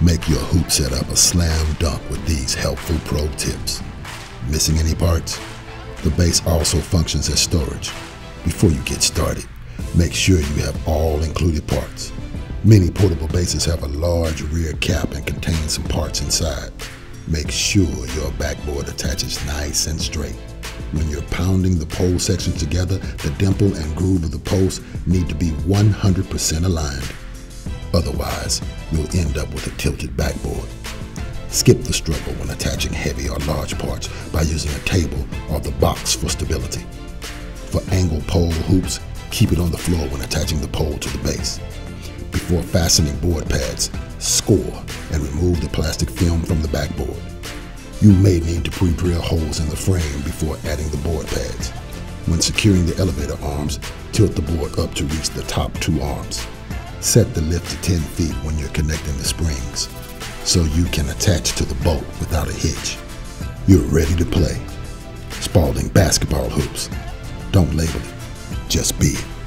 Make your hoop setup a slam dunk with these helpful pro tips. Missing any parts? The base also functions as storage. Before you get started, make sure you have all included parts. Many portable bases have a large rear cap and contain some parts inside. Make sure your backboard attaches nice and straight. When you're pounding the pole sections together, the dimple and groove of the post need to be 100% aligned. Otherwise, you'll end up with a tilted backboard. Skip the struggle when attaching heavy or large parts by using a table or the box for stability. For angle pole hoops, keep it on the floor when attaching the pole to the base. Before fastening board pads, score and remove the plastic film from the backboard. You may need to pre-drill holes in the frame before adding the board pads. When securing the elevator arms, tilt the board up to reach the top two arms. Set the lift to 10 feet when you're connecting the springs, so you can attach to the bolt without a hitch. You're ready to play. Spalding basketball hoops. Don't label it, just be it.